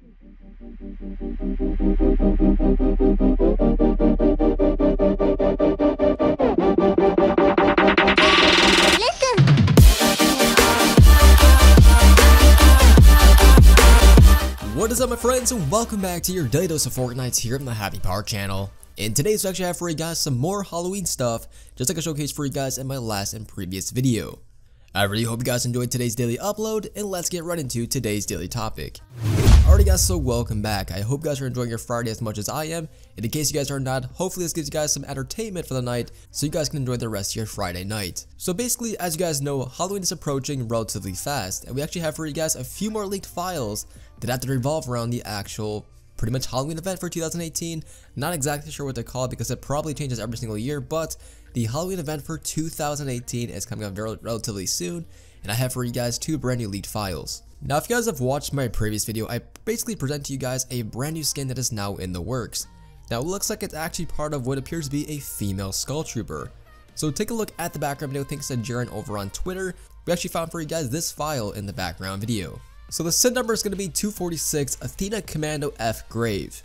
What is up my friends and welcome back to your daily dose of Fortnite here on the Happy Power channel. In today's section I have for you guys some more Halloween stuff, just like a showcase for you guys in my last and previous video. I really hope you guys enjoyed today's daily upload and let's get right into today's daily topic. Alrighty guys, so welcome back. I hope you guys are enjoying your Friday as much as I am. And in case you guys are not, hopefully this gives you guys some entertainment for the night so you guys can enjoy the rest of your Friday night. So basically, as you guys know, Halloween is approaching relatively fast and we actually have for you guys a few more leaked files that have to revolve around the actual pretty much Halloween event for 2018. Not exactly sure what to call it because it probably changes every single year, but the Halloween event for 2018 is coming up relatively soon, and I have for you guys two brand new leaked files. Now if you guys have watched my previous video, I basically present to you guys a brand new skin that is now in the works. Now it looks like it's actually part of what appears to be a female Skull Trooper. So take a look at the background video thanks to Jaren over on Twitter. We actually found for you guys this file in the background video. So the CID number is going to be 246 Athena Commando F Grave.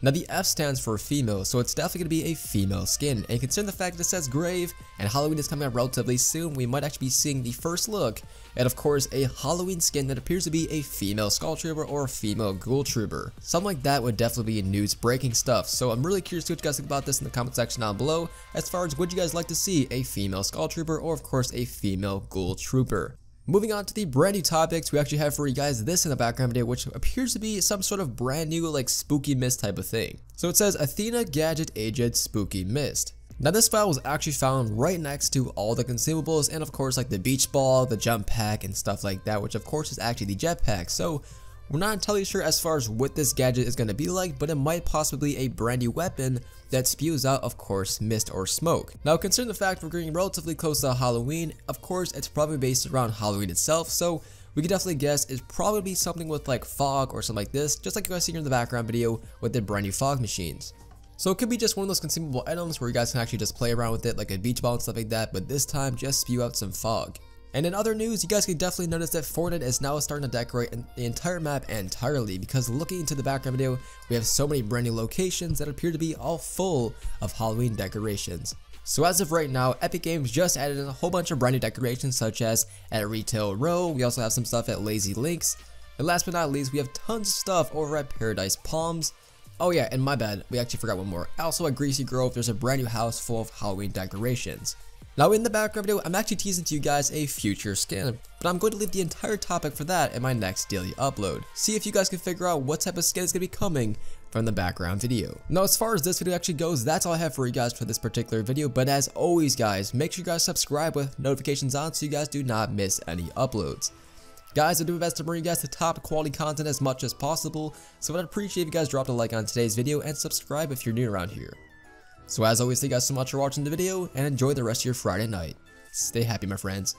Now the F stands for female, so it's definitely going to be a female skin, and considering the fact that it says grave, and Halloween is coming up relatively soon, we might actually be seeing the first look at of course a Halloween skin that appears to be a female Skull Trooper or a female Ghoul Trooper. Something like that would definitely be news breaking stuff, so I'm really curious to what you guys think about this in the comment section down below, as far as would you guys like to see a female Skull Trooper or of course a female Ghoul Trooper. Moving on to the brand new topics, we actually have for you guys this in the background video, which appears to be some sort of brand new like spooky mist type of thing. So it says Athena Gadget Aged Spooky Mist. Now this file was actually found right next to all the consumables and of course like the beach ball, the jump pack and stuff like that, which of course is actually the jetpack. So we're not entirely sure as far as what this gadget is going to be like, but it might possibly be a brand new weapon that spews out, of course, mist or smoke. Now, considering the fact we're getting relatively close to Halloween, of course, it's probably based around Halloween itself, so we can definitely guess it's probably something with like fog or something like this, just like you guys see here in the background video with the brand new fog machines. So it could be just one of those consumable items where you guys can actually just play around with it like a beach ball and stuff like that, but this time just spew out some fog. And in other news, you guys can definitely notice that Fortnite is now starting to decorate the entire map entirely because looking into the background video, we have so many brand new locations that appear to be all full of Halloween decorations. So as of right now, Epic Games just added a whole bunch of brand new decorations such as at Retail Row, we also have some stuff at Lazy Links, and last but not least, we have tons of stuff over at Paradise Palms. Oh yeah, and my bad, we actually forgot one more. Also at Greasy Grove, there's a brand new house full of Halloween decorations. Now in the background video, I'm actually teasing to you guys a future skin, but I'm going to leave the entire topic for that in my next daily upload. See if you guys can figure out what type of skin is going to be coming from the background video. Now as far as this video actually goes, that's all I have for you guys for this particular video, but as always guys, make sure you guys subscribe with notifications on so you guys do not miss any uploads. Guys, I do my best to bring you guys the top quality content as much as possible, so I'd appreciate if you guys dropped a like on today's video and subscribe if you're new around here. So as always, thank you guys so much for watching the video, and enjoy the rest of your Friday night. Stay happy, my friends.